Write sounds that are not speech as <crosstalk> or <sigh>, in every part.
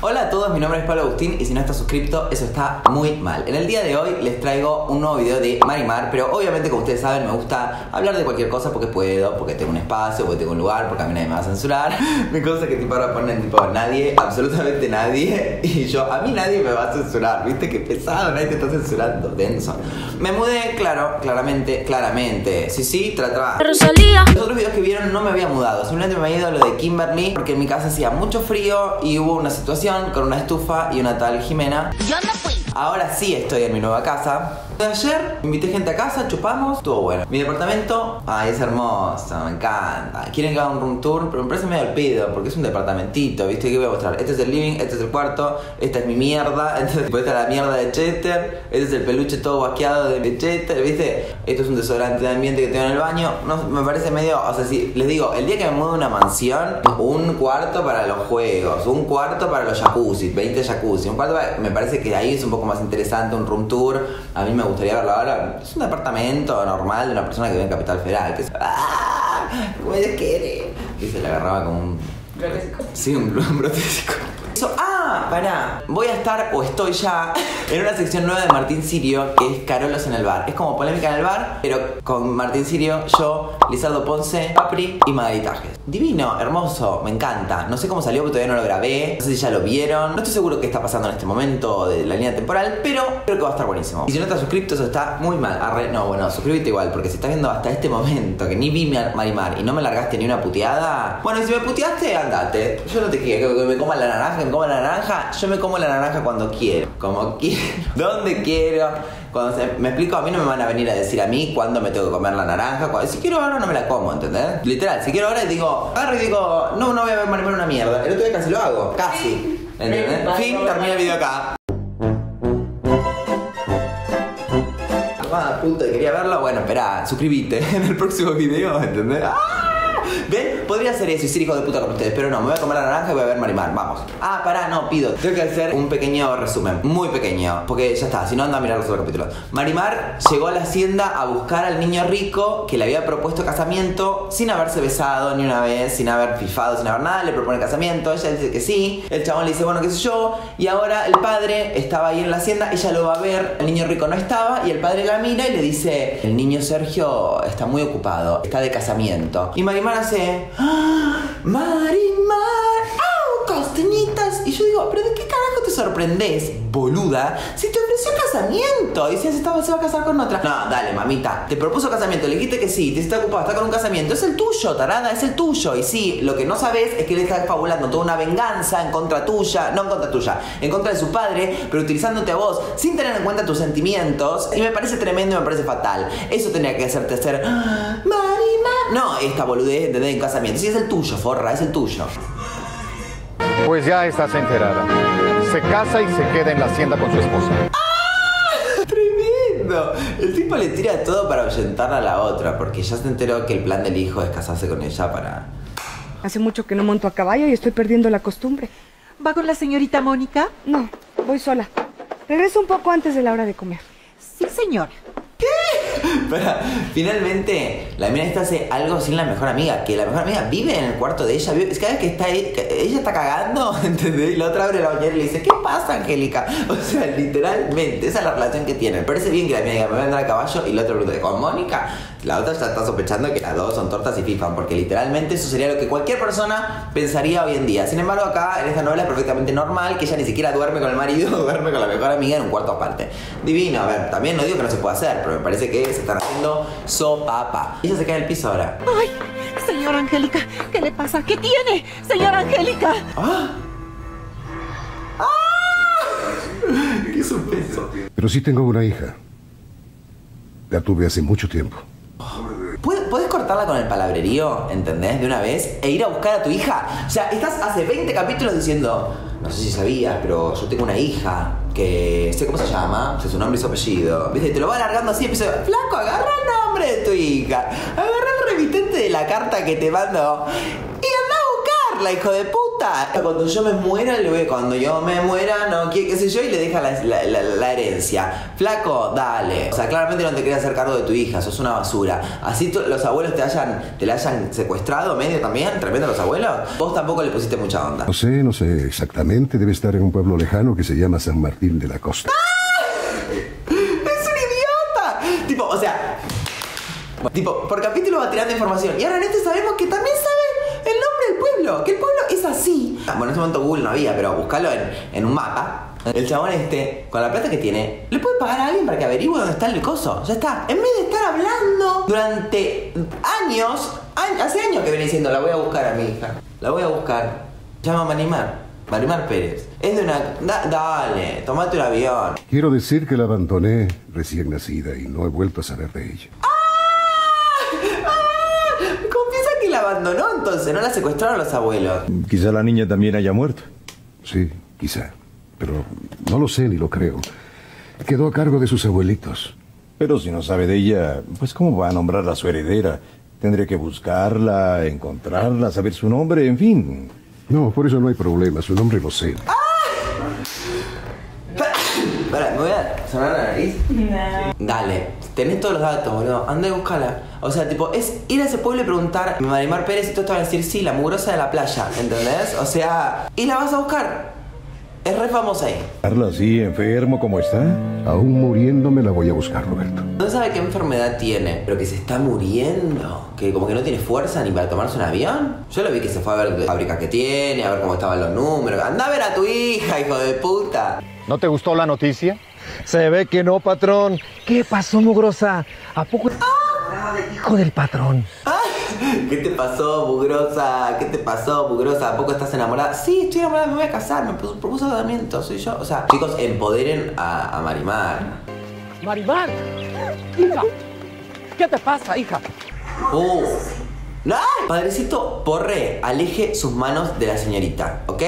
Hola a todos, mi nombre es Pablo Agustín y si no estás suscrito, eso está muy mal. En el día de hoy les traigo un nuevo video de Marimar, pero obviamente como ustedes saben me gusta hablar de cualquier cosa porque puedo, porque tengo un espacio, porque tengo un lugar, porque a mí nadie me va a censurar. <laughs> Mi cosa que tipo ahora ponen tipo nadie, absolutamente nadie, <laughs> y yo, a mí nadie me va a censurar, viste qué pesado, nadie te está censurando, denso. Me mudé, claro, claramente, claramente. Sí, sí, trataba. Rosalía. Los otros videos que vieron no me había mudado, simplemente me había ido a lo de Kimberly porque en mi casa hacía mucho frío y hubo una situación con una estufa y una tal Jimena. Yo no fui. Ahora sí estoy en mi nueva casa. Ayer invité gente a casa, chupamos, estuvo bueno. Mi departamento, ay, es hermoso, me encanta. Quieren que haga un room tour, pero me parece medio al pedo, porque es un departamentito, ¿viste? ¿Qué voy a mostrar? Este es el living, este es el cuarto, esta es mi mierda, <laughs> esta es la mierda de Chester, este es el peluche todo vaqueado de Chester, ¿viste? Esto es un desodorante de ambiente que tengo en el baño. No, me parece medio, o sea, si les digo, el día que me mudo a una mansión, un cuarto para los juegos, un cuarto para los jacuzzi, 20 jacuzzi, un cuarto para- me parece que ahí es un poco más interesante, un room tour. A mí me gustaría verlo ahora. Es un departamento normal de una persona que vive en Capital Federal, que es. ¡Ah! ¿Cómo quiere? Y se le agarraba como un. Sí, un, <laughs> un Eso, ah, pará. Voy a estar, o estoy ya, en una sección nueva de Martín Sirio, que es Carolos en el bar. Es como polémica en el bar, pero con Martín Sirio, yo, Lizardo Ponce, Papri y Magalitajes. Divino, hermoso, me encanta. No sé cómo salió, porque todavía no lo grabé. No sé si ya lo vieron. No estoy seguro qué está pasando en este momento de la línea temporal, pero creo que va a estar buenísimo. Y si no estás suscrito, eso está muy mal. No, bueno, suscríbete igual, porque si estás viendo hasta este momento que ni vi Mar- Marimar y no me largaste ni una puteada. Bueno, si me puteaste, andate. Yo no te quiero que me coma la naranja, que me coma la naranja. Yo me como la naranja cuando quiero. Como quiero. <laughs> Donde quiero. Cuando se- me explico, a mí no me van a venir a decir a mí cuándo me tengo que comer la naranja. cuándo- si quiero ahora no me la como, ¿entendés? Literal, si quiero ahora digo, agarro y digo, no, no voy a ver Marimar una mierda. El otro día casi lo hago, casi. ¿Entendés? Fin, termina el video acá. Ah, puta, quería verlo. Bueno, espera, suscríbete <laughs> en el próximo video, ¿entendés? ¡Ah! ¿Ven? Podría ser eso y ser hijo de puta con ustedes, pero no, me voy a comer la naranja y voy a ver Marimar, vamos. Ah, pará, no, pido. Tengo que hacer un pequeño resumen, muy pequeño, porque ya está, si no anda a mirar los otros capítulos. Marimar llegó a la hacienda a buscar al niño rico que le había propuesto casamiento sin haberse besado ni una vez, sin haber fifado, sin haber nada, le propone casamiento, ella dice que sí, el chabón le dice, bueno, qué sé yo, y ahora el padre estaba ahí en la hacienda, ella lo va a ver, el niño rico no estaba, y el padre la mira y le dice, el niño Sergio está muy ocupado, está de casamiento. Y Marimar hace, ¡Ah! Marimar, ¡au! Castañitas. Y yo digo, ¿pero de qué carajo te sorprendes, boluda? Si te ofreció casamiento y si se, va a casar con otra. No, dale, mamita. Te propuso casamiento, le dijiste que sí, te está ocupado, está con un casamiento. Es el tuyo, tarada, es el tuyo. Y sí, lo que no sabes es que él está fabulando toda una venganza en contra tuya, no en contra tuya, en contra de su padre, pero utilizándote a vos sin tener en cuenta tus sentimientos. Y me parece tremendo y me parece fatal. Eso tenía que hacerte hacer. "Ah. No, esta boludez de un casamiento. Sí, es el tuyo, forra, es el tuyo. Pues ya estás enterada. Se casa y se queda en la hacienda con su esposa. Tremendo. El tipo le tira todo para ahuyentar a la otra, porque ya se enteró que el plan del hijo es casarse con ella para. Hace mucho que no monto a caballo y estoy perdiendo la costumbre. ¿Va con la señorita Mónica? No, voy sola. Regreso un poco antes de la hora de comer. Sí, señora. <laughs> Para, finalmente, la mina esta hace algo sin la mejor amiga, que la mejor amiga vive en el cuarto de ella. vive- cada vez que está ahí, ella está cagando, <laughs> ¿entendés? Y la otra abre la bañera y le dice, ¿qué pasa, Angélica? <laughs> O sea, literalmente, esa es la relación que tienen. Parece bien que la mina diga, me voy a andar a caballo y la otra pregunta, ¿con Mónica? La otra ya está sospechando que las dos son tortas y fifan, porque literalmente eso sería lo que cualquier persona pensaría hoy en día. Sin embargo, acá en esta novela es perfectamente normal que ella ni siquiera duerme con el marido, <laughs> duerme con la mejor amiga en un cuarto aparte. Divino, a ver, también no digo que no se pueda hacer, pero me parece que se están haciendo sopapa. Ella se cae en el piso ahora. Ay, señora Angélica, ¿qué le pasa? ¿Qué tiene? Señora Angélica. ¡Ah! ¡Ah! <laughs> ¡Qué suspenso! Pero sí tengo una hija. La tuve hace mucho tiempo. ¿Puedes, puedes cortarla con el palabrerío, ¿entendés? De una vez e ir a buscar a tu hija. O sea, estás hace 20 capítulos diciendo, no sé si sabías, pero yo tengo una hija que sé cómo se llama, sé su nombre y su apellido. ¿Viste? Y te lo va alargando así, empieza, flaco, agarra el nombre de tu hija, agarra el remitente de la carta que te mandó y anda a buscarla, hijo de puta. Puta! Cuando yo me muera, le voy, cuando yo me muera, no, qué, qué sé yo, y le deja la, la- la- la herencia. Flaco, dale. O sea, claramente no te querías hacer cargo de tu hija, sos una basura. Así los abuelos te hayan, te la hayan secuestrado medio también, tremendo los abuelos. Vos tampoco le pusiste mucha onda. No sé, no sé exactamente. Debe estar en un pueblo lejano que se llama San Martín de la Costa. ¡Es un idiota! Tipo, o sea. Tipo, por capítulo va tirando información. Y ahora en este sabemos que también sabe pueblo. Que el pueblo es así. Bueno, en ese momento Google no había, pero buscalo en, en un mapa. El chabón este, con la plata que tiene, le puede pagar a alguien para que averigüe dónde está el coso. Ya está. En vez de estar hablando durante años, a- hace años que viene diciendo, la voy a buscar a mi hija. La voy a buscar. Llama a Marimar. Marimar Pérez. Es de una... da- dale, tomate un avión. Quiero decir que la abandoné recién nacida y no he vuelto a saber de ella. Confiesa que la abandonó entonces, no la secuestraron los abuelos. Quizá la niña también haya muerto. Sí, quizá. Pero no lo sé ni lo creo. Quedó a cargo de sus abuelitos. Pero si no sabe de ella, pues ¿cómo va a nombrarla su heredera? Tendría que buscarla, encontrarla, saber su nombre, en fin. No, por eso no hay problema. Su nombre lo sé. Espera, me voy a sonar la nariz. Dale, tenés todos los datos, boludo. Anda y búscala. O sea, tipo, es ir a ese pueblo y preguntar, Marimar Pérez, y tú te a decir, sí, la mugrosa de la playa, ¿entendés? O sea, y la vas a buscar. Es re famosa ahí. Carla, así, enfermo como está. Aún muriéndome la voy a buscar, Roberto. No sabe qué enfermedad tiene, pero que se está muriendo. Que como que no tiene fuerza ni para tomarse un avión. Yo lo vi que se fue a ver la fábrica que tiene, a ver cómo estaban los números. Anda a ver a tu hija, hijo de puta. ¿No te gustó la noticia? Se ve que no, patrón. ¿Qué pasó, mugrosa? ¿A poco hijo del patrón? ¿Qué te pasó, mugrosa? ¿Qué te pasó, mugrosa? ¿A poco estás enamorada? Sí, estoy enamorada, me voy a casar, me propuso casamiento, soy yo. O sea, chicos, empoderen a, a Marimar. Marimar. Hija. ¿Qué te pasa, hija? Uh. ¡Ay! Padrecito, porre, aleje sus manos de la señorita, ¿ok?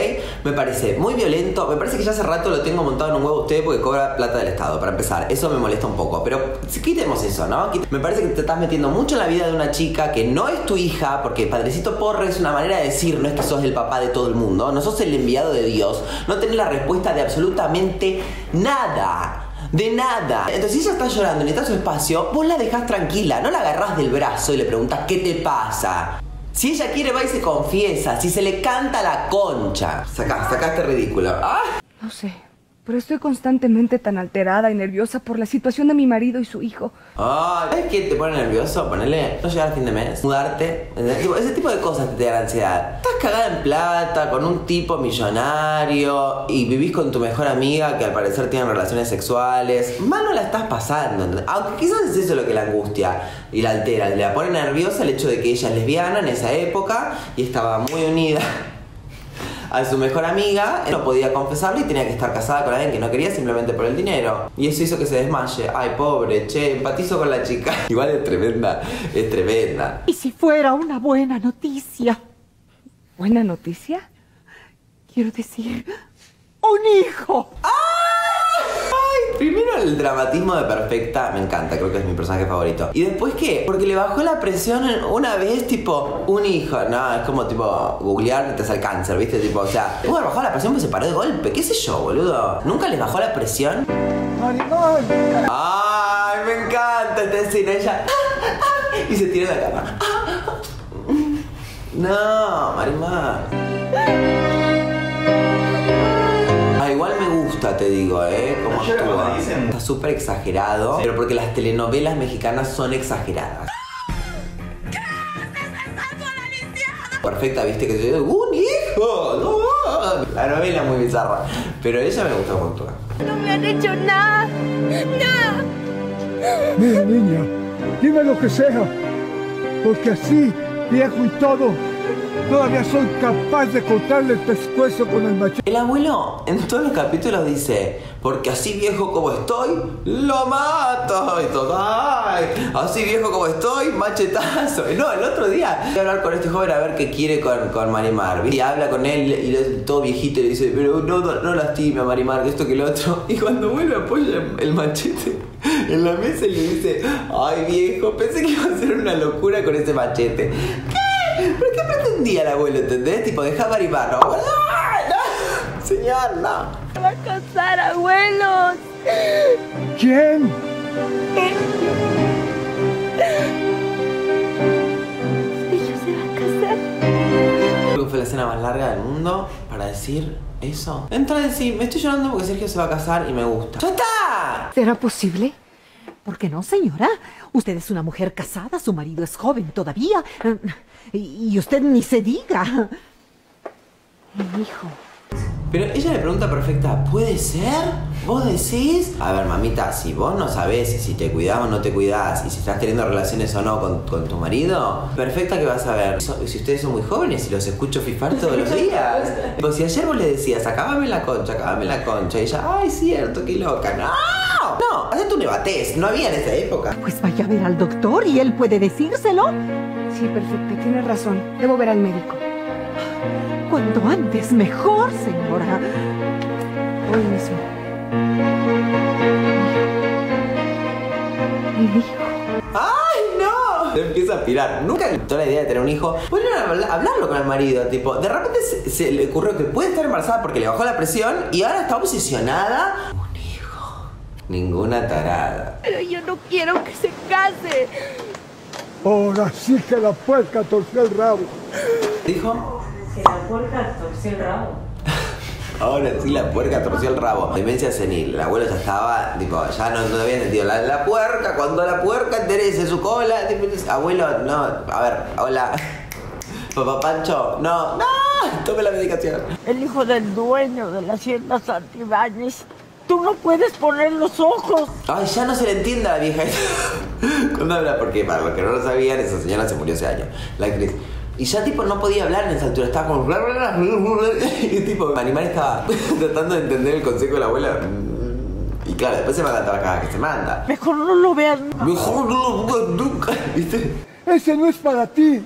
Me parece muy violento, me parece que ya hace rato lo tengo montado en un huevo a usted porque cobra plata del Estado, para empezar. Eso me molesta un poco, pero quitemos eso, ¿no? Me parece que te estás metiendo mucho en la vida de una chica que no es tu hija, porque padrecito porre es una manera de decir, no es que sos el papá de todo el mundo, no sos el enviado de Dios, no tenés la respuesta de absolutamente nada. De nada. Entonces, si ella está llorando necesita su espacio, vos la dejás tranquila, no la agarrás del brazo y le preguntás qué te pasa. Si ella quiere, va y se confiesa. Si se le canta la concha. Sacá, sacaste ridículo. ¡Ah! No sé, pero estoy constantemente tan alterada y nerviosa por la situación de mi marido y su hijo. Ay, ¿sabes qué te pone nervioso? Ponerle no llegar al fin de mes, mudarte, ese tipo de cosas te dan ansiedad. Estás cagada en plata con un tipo millonario y vivís con tu mejor amiga que al parecer tienen relaciones sexuales. Mal no la estás pasando. Aunque quizás es eso lo que la angustia y la altera. La pone nerviosa el hecho de que ella es lesbiana en esa época y estaba muy unida a su mejor amiga, no podía confesarle y tenía que estar casada con alguien que no quería simplemente por el dinero. Y eso hizo que se desmaye. Ay, pobre, che, empatizo con la chica. <laughs> Igual es tremenda, es tremenda. ¿Y si fuera una buena noticia? ¿Buena noticia? Quiero decir, un hijo. Ay, primero el dramatismo de Perfecta, me encanta, creo que es mi personaje favorito. Y después qué? Porque le bajó la presión una vez, tipo, un hijo. No, es como tipo, googlear te sale cáncer, ¿viste? Tipo, o sea, haber bajado la presión, pues se paró de golpe, qué sé yo, boludo. ¿Nunca les bajó la presión? Marimar. Ay, me encanta esta escena. Ella. Y se tira en la cama. No, Marimar. Gusta, te digo, ¿eh? Cómo actúa. Está súper exagerado, pero porque las telenovelas mexicanas son exageradas. Perfecta, viste que yo digo, un hijo, no. La novela es muy bizarra, pero ella me gusta actúa. No me han hecho nada. Nada. Mira, niña, dime lo que sea, porque así, viejo y todo, todavía soy capaz de cortarle el pescuezo con el machete. El abuelo en todos los capítulos dice, porque así viejo como estoy, lo mato. Ay, así viejo como estoy, machetazo. Y no, el otro día voy a hablar con este joven a ver qué quiere con, con Marimar. Y habla con él y todo viejito y le dice, pero no, no, lastime a Marimar, esto que lo otro. <laughs> Y cuando vuelve apoya el machete en la mesa y le dice, ay viejo, pensé que iba a ser una locura con ese machete. ¿Pero qué pretendés entendía el abuelo, ¿entendés? Tipo, deja marimarlo. Abuelo, ¡ay, no! Señor, no. Se va a casar, abuelos. ¿Quién? Ella se va a casar. Creo que fue la escena más larga del mundo para decir eso. Entra a decir, me estoy llorando porque Sergio se va a casar y me gusta. ¡Ya está! ¿Será posible? ¿Por qué no, señora? Usted es una mujer casada, su marido es joven todavía. Y y usted ni se diga. Mi hijo. Pero ella le pregunta perfecta, ¿puede ser? ¿Vos decís? A ver, mamita, si vos no sabés si te cuidás o no te cuidás y si estás teniendo relaciones o no con, con tu marido, perfecta que vas a ver. So- Si ustedes son muy jóvenes y los escucho fifar todos los días. Pues si ayer vos le decías, acábame la concha, acábame la concha, y ella, ay, cierto, qué loca. ¡No! No, hacete un evatés, no había en esa época. Pues vaya a ver al doctor y él puede decírselo. Sí, perfecto, tienes razón. Debo ver al médico. Cuanto antes, mejor, señora. Hoy mismo. Mi hijo. ¡Ay, no! Se empieza a aspirar. Nunca le gustó la idea de tener un hijo. Vuelven a habla- hablarlo con el marido. Tipo, de repente se, se le ocurrió que puede estar embarazada porque le bajó la presión y ahora está obsesionada. Un hijo. Ninguna tarada. Pero yo no quiero que se case. Ahora sí que la puerca torció el rabo. ¿Dijo? <laughs> Ahora sí, la puerca torció el rabo. Demencia senil. El abuelo ya estaba, tipo, ya no, no había entendido. La, la puerca, cuando la puerca enderece su cola. abuelo, no, a ver, hola. <laughs> Papá Pancho, no, no, <laughs> tome la medicación. El hijo del dueño de la hacienda Santibáñez. Tú no puedes poner los ojos. Ay, ya no se le entiende a la vieja <laughs> cuando habla, porque para los que no lo sabían, esa señora se murió hace años, la actriz. Y ya tipo no podía hablar en esa altura, estaba como... Y tipo, Animal estaba <laughs> tratando de entender el consejo de la abuela. Y claro, después se manda toda la que se manda. Mejor no lo veas. Mejor no lo pongas nunca, ¿viste? Ese no es para ti.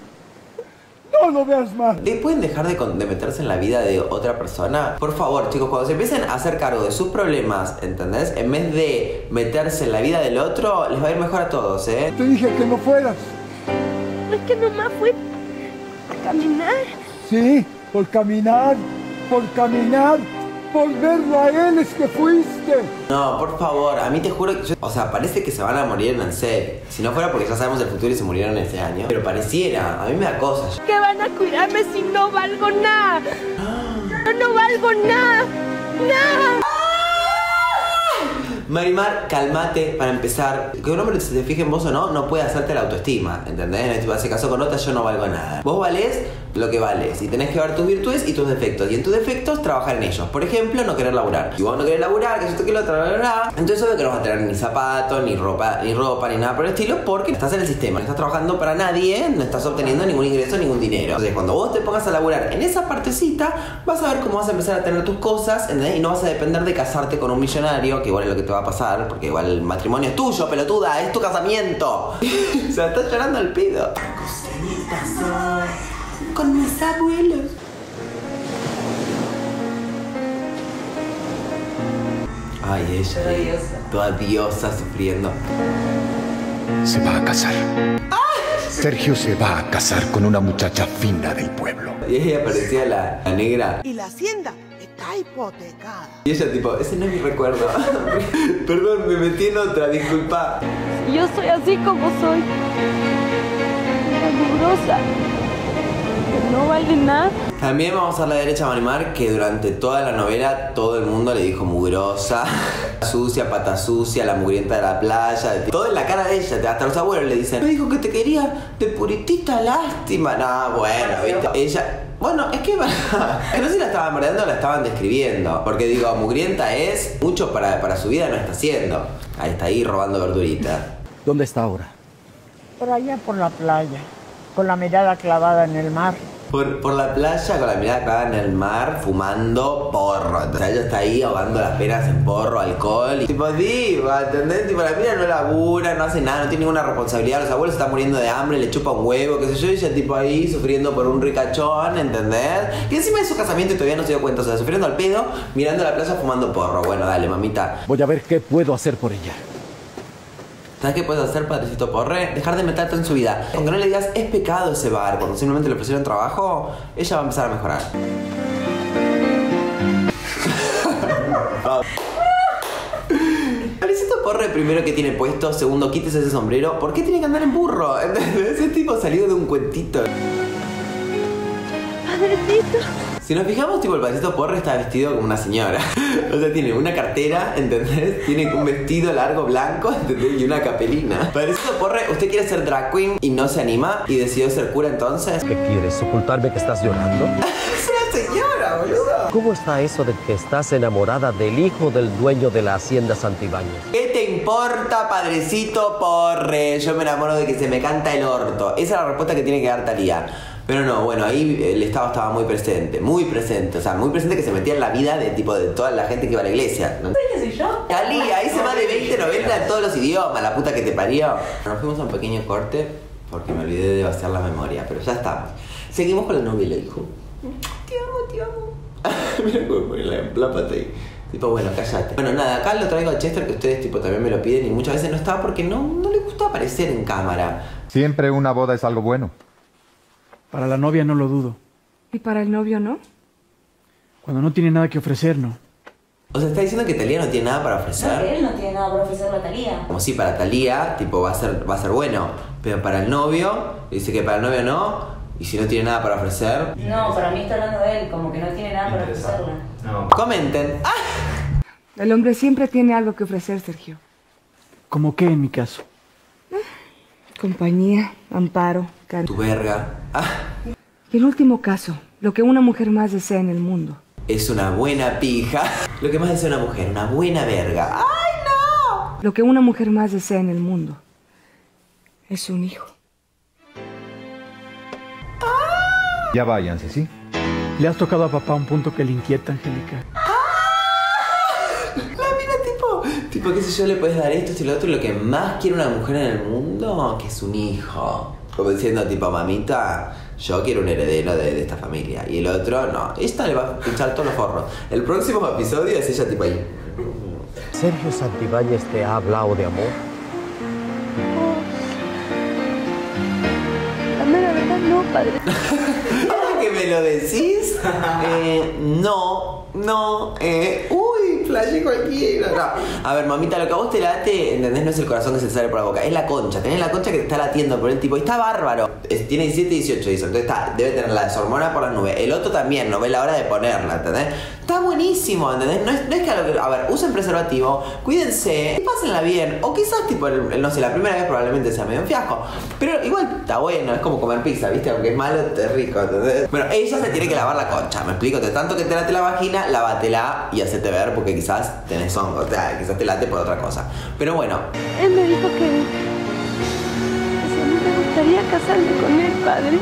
No lo veas más. ¿Le pueden dejar de, con- de meterse en la vida de otra persona? Por favor, chicos, cuando se empiecen a hacer cargo de sus problemas, ¿entendés? En vez de meterse en la vida del otro, les va a ir mejor a todos, ¿eh? Te dije que no fueras. Es que nomás fue a caminar. Sí, por caminar, por caminar, por verlo a él es que fuiste. No, por favor, a mí te juro que yo- O sea, parece que se van a morir en el set. Si no fuera porque ya sabemos el futuro y se murieron ese año. Pero pareciera, a mí me da cosas. ¿Qué van a cuidarme si no valgo nada? Yo no valgo nada. Nada. Marimar, calmate para empezar. Que un hombre se te fije en vos o no, no puede hacerte la autoestima. ¿Entendés? No es tipo, hace caso con otra, yo no valgo nada. Vos valés lo que vales. Y tenés que ver tus virtudes y tus defectos. Y en tus defectos, trabajar en ellos. Por ejemplo, no querer laburar. Si vos no querés laburar, que esto que lo otro, bla, bla, bla, Entonces, obvio que no vas a tener ni zapatos, ni ropa, ni ropa, ni nada por el estilo, porque estás en el sistema. No estás trabajando para nadie, no estás obteniendo ningún ingreso, ningún dinero. Entonces, cuando vos te pongas a laburar en esa partecita, vas a ver cómo vas a empezar a tener tus cosas. Y no vas a depender de casarte con un millonario, que igual es lo que te va a pasar, porque igual el matrimonio es tuyo, pelotuda, es tu casamiento. <laughs> o sea, estás llorando al pido. Con mis abuelos. Ay, ella. Toda diosa sufriendo. Se va a casar. Sergio se va a casar con una muchacha fina del pueblo. Y ahí aparecía la, la negra. Y la hacienda está hipotecada. Y ella tipo, ese no es mi recuerdo. <laughs> Perdón, me metí en otra, disculpa. Yo soy así como soy. Mugrosa. No vale nada. También vamos a la derecha a Marimar que durante toda la novela todo el mundo le dijo mugrosa, <laughs> sucia, pata sucia, la mugrienta de la playa, todo en la cara de ella, hasta los abuelos le dicen, me dijo que te quería de puritita lástima. No, bueno, viste, ella... Bueno, es que, <laughs> no sé si la estaban verdando o la estaban describiendo. Porque digo, mugrienta es mucho para, para su vida, no está haciendo. Ahí está ahí robando verdurita. ¿Dónde está ahora? Por allá por la playa, con la mirada clavada en el mar. Por, por la playa con la mirada clavada en el mar, fumando porro. O sea, ella está ahí ahogando las penas en porro, alcohol. Y, tipo, diva, ¿entendés? Tipo, la mina no labura, no hace nada, no tiene ninguna responsabilidad. Los abuelos están muriendo de hambre, le chupa un huevo, qué sé yo. Y ella, tipo, ahí sufriendo por un ricachón, ¿entendés? Y encima de su casamiento todavía no se dio cuenta. O sea, sufriendo al pedo, mirando la playa, fumando porro. Bueno, dale, mamita. Voy a ver qué puedo hacer por ella. ¿Sabes qué puedes hacer, padrecito porre? Dejar de meterte en su vida. Aunque no le digas, es pecado ese bar, cuando simplemente le ofrecieron trabajo, ella va a empezar a mejorar. Padrecito porre, primero que tiene puesto, segundo, quítese ese sombrero. ¿Por qué tiene que andar en burro? <laughs> Ese tipo salió de un cuentito. Padrecito. Si nos fijamos, tipo, el padrecito porre está vestido como una señora. <laughs> O sea, tiene una cartera, ¿entendés? Tiene un vestido largo blanco, <laughs> ¿entendés? Y una capelina. Padrecito porre, ¿usted quiere ser drag queen y no se anima? ¿Y decidió ser cura entonces? ¿Qué quieres? ¿Ocultarme que estás llorando? <laughs> ¡Es una señora, boludo! ¿Cómo está eso de que estás enamorada del hijo del dueño de la hacienda Santibáñez? ¿Qué te importa, padrecito porre? Yo me enamoro de que se me canta el orto. Esa es la respuesta que tiene que dar Talía. Pero no, bueno, ahí el Estado estaba muy presente, muy presente, o sea, muy presente que se metía en la vida de tipo de toda la gente que iba a la iglesia. ¿no? ¿Qué soy yo? Talía, hice más de 20 novelas en todos los idiomas, la puta que te parió. Nos fuimos a un pequeño corte porque me olvidé de vaciar la memoria, pero ya estamos. Seguimos con la novela, hijo. Te amo, te amo. <laughs> Mira cómo pone la emplápate ahí. Tipo, bueno, cállate. Bueno, nada, acá lo traigo a Chester que ustedes tipo también me lo piden y muchas veces no está porque no, no le gusta aparecer en cámara. Siempre una boda es algo bueno. Para la novia no lo dudo. ¿Y para el novio no? Cuando no tiene nada que ofrecer, no. O sea, está diciendo que Talía no tiene nada para ofrecer. él no tiene nada para ofrecerle a Talía. Como si para Talía, tipo, va a ser, va a ser bueno. Pero para el novio, dice que para el novio no. Y si no tiene nada para ofrecer. No, para mí está hablando de él, como que no tiene nada para ofrecerle. Comenten. ¡Ah! El hombre siempre tiene algo que ofrecer, Sergio. ¿Cómo qué en mi caso? Compañía, amparo, Tu verga. Ah, Y el último caso, lo que una mujer más desea en el mundo. es una buena pija. Lo que más desea una mujer, una buena verga. ¡Ay, no! Lo que una mujer más desea en el mundo es un hijo. Ya váyanse, ¿sí? Le has tocado a papá un punto que le inquieta, Angélica. La mina tipo, tipo, qué sé yo, le puedes dar esto, esto y lo otro. Lo que más quiere una mujer en el mundo, que es un hijo. Como diciendo, tipo, mamita, yo quiero un heredero de, de esta familia. Y el otro, no. Esta le va a pinchar todos los forros. El próximo episodio es ella, tipo, ahí. ¿Sergio Santibáñez te ha hablado de amor? La mera verdad no, padre. <laughs> Ahora que me lo decís, eh, no, no, eh, uy, flashé cualquiera. No. A ver, mamita, lo que a vos te late, ¿entendés? No es el corazón que se te sale por la boca, es la concha. Tenés la concha que te está latiendo por el tipo, y está bárbaro. Tiene 17 y 18, dice, entonces debe tener la deshormona por las nubes. El otro también, no ve la hora de ponerla, ¿entendés? Está buenísimo, ¿entendés? No es, que a, que- a ver, usen preservativo, cuídense, y pásenla bien. O quizás, tipo, no sé, la primera vez probablemente sea medio un fiasco. Pero igual está bueno, es como comer pizza, ¿viste? Aunque es malo, es rico, ¿entendés? Bueno, ella se tiene que lavar la concha, ¿me explico? De tanto que te late la vagina, lávatela y hacete ver porque quizás tenés hongo, o sea, quizás te late por otra cosa. Pero bueno, Él me dijo que. Gustaría casarme con él, padre.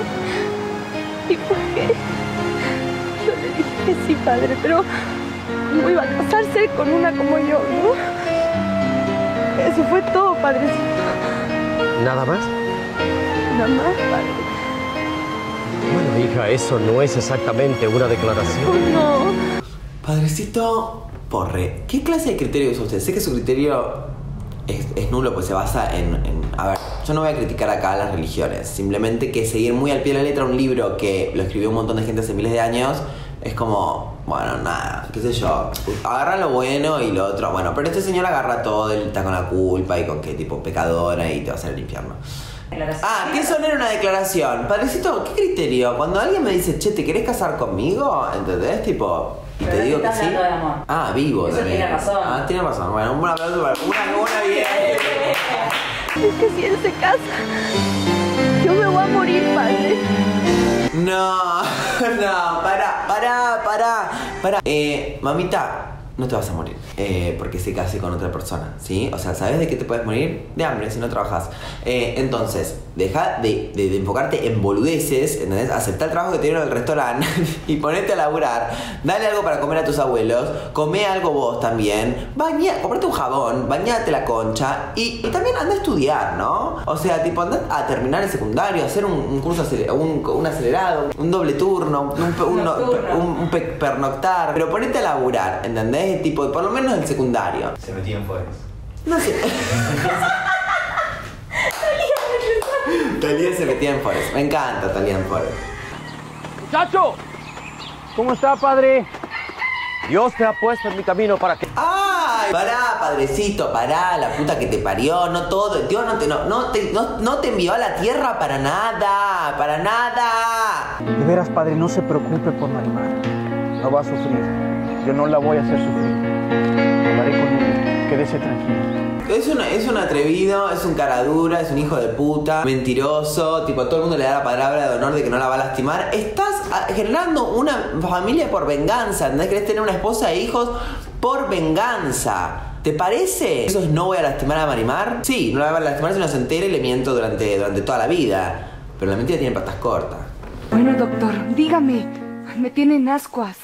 ¿Y por qué? Yo le dije que sí, padre, pero. ¿Cómo iba a casarse con una como yo, no? Eso fue todo, padrecito. ¿Nada más? Nada más, padre. Bueno, hija, eso no es exactamente una declaración. No. Padrecito Porre, ¿qué clase de criterio usa usted? Sé que su criterio es, es nulo, pues se basa en, en- A ver, yo no voy a criticar acá las religiones, simplemente que seguir muy al pie de la letra un libro que lo escribió un montón de gente hace miles de años es como, bueno, nada, qué sé yo, agarra lo bueno y lo otro, bueno, pero este señor agarra todo, él está con la culpa y con que tipo pecadora y te va a hacer el infierno. Ah, que eso no era una declaración. Padrecito, ¿qué criterio? Cuando alguien me dice, che, ¿te querés casar conmigo? ¿Entendés? Tipo, y te digo que sí. hablando de amor. Ah, vivo Eso también. tiene razón. Ah, tiene razón. Bueno, un aplauso para una, una bien. <laughs> Es que si él se casa, yo me voy a morir, padre. No, <laughs> no, para, para, para, para. Eh, mamita, no te vas a morir. Eh, porque se case con otra persona, ¿sí? O sea, ¿sabes de qué te puedes morir? De hambre si no trabajas. Eh, entonces, deja de, de- de enfocarte en boludeces, ¿entendés? Aceptar el trabajo que te dieron en el restaurante <laughs> y ponete a laburar. Dale algo para comer a tus abuelos. Come algo vos también. Baña, comprate un jabón, bañate la concha y, y también anda a estudiar, ¿no? O sea, tipo, anda a terminar el secundario, hacer un, un curso, acele- un, un acelerado, un doble turno, un, un, pernoctar. Pero ponete a laburar, ¿entendés? Tipo, por lo menos el secundario. Se metía en fuegos. No sé. Talía se metía en Forest. Me encanta Talía en Forest. ¡Muchacho! ¿Cómo está, padre? Dios te ha puesto en mi camino para que... ¡Ay! Pará, padrecito, pará, la puta que te parió, no todo, Dios no te, no, no te, no, no te envió a la tierra para nada, para nada. De veras, padre, no se preocupe por Marimar. No va a sufrir. Yo no la voy a hacer sufrir. Hablaré con ella. Quédese tranquilo. Es un, es un atrevido, es un cara dura, es un hijo de puta, mentiroso, tipo todo el mundo le da la palabra de honor de que no la va a lastimar. Estás ah, generando una familia por venganza, ¿entendés? Querés tener una esposa e hijos por venganza. ¿Te parece? ¿Eso es no voy a lastimar a Marimar? Sí, no la va a lastimar si no se entera y le miento durante, durante toda la vida. Pero la mentira tiene patas cortas. Bueno, doctor, dígame. Me tienen ascuas.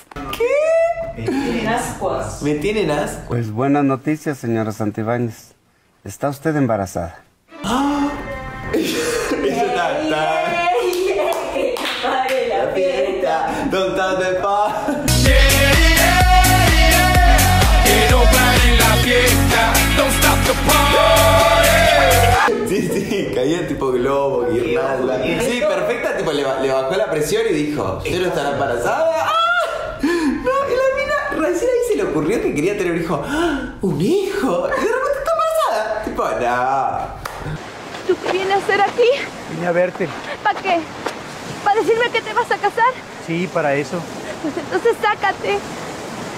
Me tienen ascuas. ¿Me tienen ascuas? Pues buenas noticias, señora Santibáñez. Está usted embarazada. <laughs> La fiesta, don't stop the party. Que no pare la fiesta, don't stop the party. Sí, sí, caía tipo globo, guirnalda. Sí, perfecta, tipo le bajó la presión y dijo, ¿quiero estar embarazada? ¡Ah! No, y la mina recién ahí se le ocurrió que quería tener un hijo. ¡Ah! ¿Un hijo? Y de repente está embarazada. Tipo, no. ¿Tú qué vienes a hacer aquí? Vine a verte. ¿Para qué? ¿Para decirme que te vas a casar? Sí, para eso. Pues entonces sácate.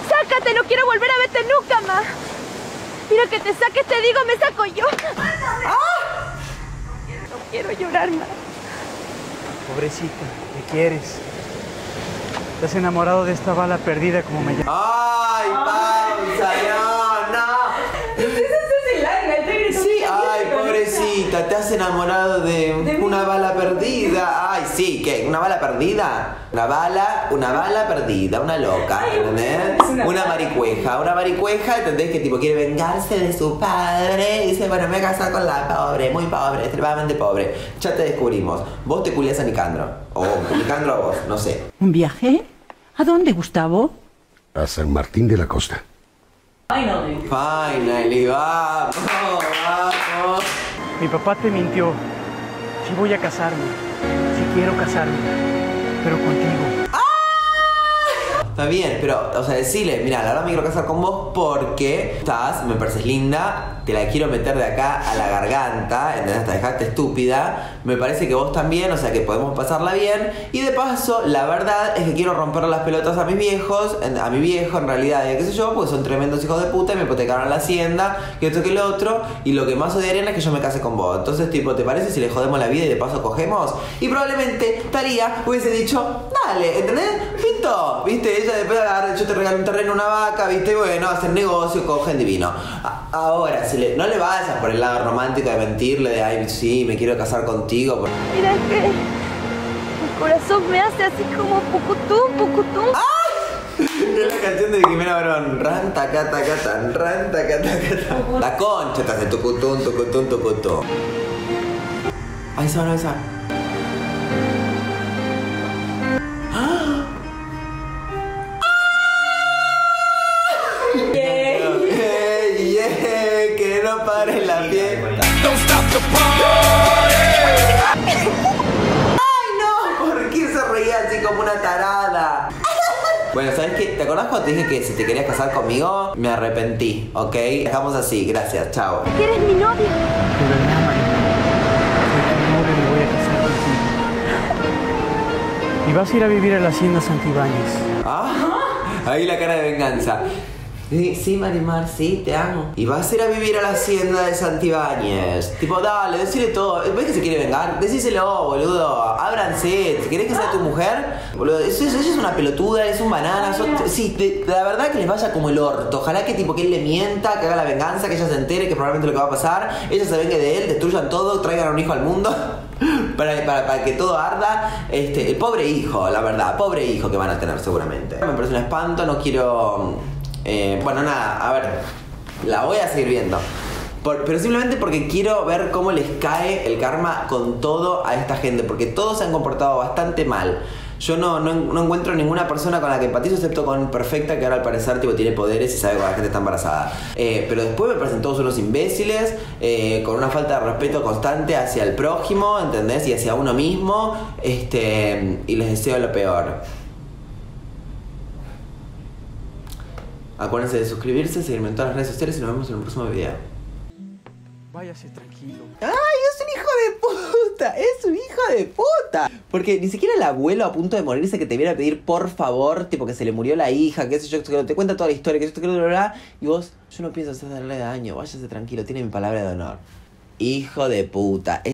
Sácate, no quiero volver a verte nunca más. Mira que te saques, te digo, me saco yo. No quiero llorar más. Pobrecita, ¿qué quieres? ¿Estás enamorado de esta bala perdida como me llaman? ¡Ay, pausa! ¡No, no! Sí, ay, pobrecita, te has enamorado de una bala perdida. Ay, sí, ¿qué? ¿Una bala perdida? Una bala, una bala perdida, una loca, ¿entendés? Una maricueja, una maricueja, ¿entendés? Que tipo quiere vengarse de su padre y dice, bueno, me voy a casar con la pobre, muy pobre, extremadamente pobre. Ya te descubrimos. Vos te culiás a Nicandro. O Nicandro a vos, no sé. ¿Un viaje? ¿A dónde, Gustavo? A San Martín de la Costa. Finally, vamos, vamos. Mi papá te mintió. Sí voy a casarme. Sí quiero casarme. Pero contigo. Bien, pero, o sea, decirle, mira, la verdad me quiero casar con vos porque estás, me pareces linda, te la quiero meter de acá a la garganta, ¿entendés? Hasta dejarte estúpida. Me parece que vos también, o sea, que podemos pasarla bien. Y de paso, la verdad es que quiero romper las pelotas a mis viejos, a mi viejo en realidad, y qué sé yo, porque son tremendos hijos de puta y me hipotecaron la hacienda, que esto que lo otro. Y lo que más odiarían es que yo me case con vos. Entonces, tipo, ¿te parece si le jodemos la vida y de paso cogemos? Y probablemente Taría hubiese dicho, dale, ¿entendés? Pinto, ¿viste? Después de agarrar, yo te regalo un terreno, una vaca, ¿viste? Bueno, hacen negocio, cogen divino. A- ahora, si le, no le vayas por el lado romántico de mentirle, de, ay, sí, me quiero casar contigo. Mira que mi corazón me hace así como pucutún, pucutún. Es la canción de Jimena Barón. Ran, taca, taca, tan, ran, taca, taca, tan. La concha te hace tucutún, tucutún, tucutún. Ahí se van a besar. ¡Ah! Una tarada? Bueno, ¿sabes qué? ¿Te acordás cuando te dije que si te querías casar conmigo? Me arrepentí, ¿ok? Dejamos así, gracias, chao. Que eres mi novia. De verdad, María. Soy tu novio y me voy a casar contigo. Y vas a ir a vivir a la hacienda Santibáñez. Ah, ahí la cara de venganza. Sí, Marimar, sí, te amo. Y vas a ir a vivir a la hacienda de Santibáñez. Tipo, dale, decirle todo. ¿Ves que se quiere vengar? Decíselo, boludo. Ábranse. Si querés que sea tu mujer, boludo. Ella es una pelotuda, es un banana. sos- sí, te- la verdad que les vaya como el orto. Ojalá que tipo que él le mienta, que haga la venganza, que ella se entere que probablemente lo que va a pasar. Ella se vengue de él, destruyan todo, traigan a un hijo al mundo. <laughs> Para, para- para que todo arda, este, el pobre hijo, la verdad, pobre hijo que van a tener seguramente. Me parece un espanto, no quiero... eh, bueno, nada, a ver, la voy a seguir viendo. Pero simplemente porque quiero ver cómo les cae el karma con todo a esta gente, porque todos se han comportado bastante mal. Yo no, no, no encuentro ninguna persona con la que empatizo excepto con Perfecta, que ahora al parecer tiene poderes y sabe que la gente está embarazada. Eh, pero después me parecen todos unos imbéciles, eh, con una falta de respeto constante hacia el prójimo, ¿entendés? Y hacia uno mismo. Este, y les deseo lo peor. Acuérdense de suscribirse, seguirme en todas las redes sociales y nos vemos en el próximo video. Váyase tranquilo. ¡Ay, es un hijo de puta! ¡Es un hijo de puta! Porque ni siquiera el abuelo a punto de morirse que te viene a pedir por favor, tipo que se le murió la hija, que sé yo, que te cuenta toda la historia, que esto, que lo bla, y vos, yo no pienso hacerle daño, váyase tranquilo, tiene mi palabra de honor. Hijo de puta.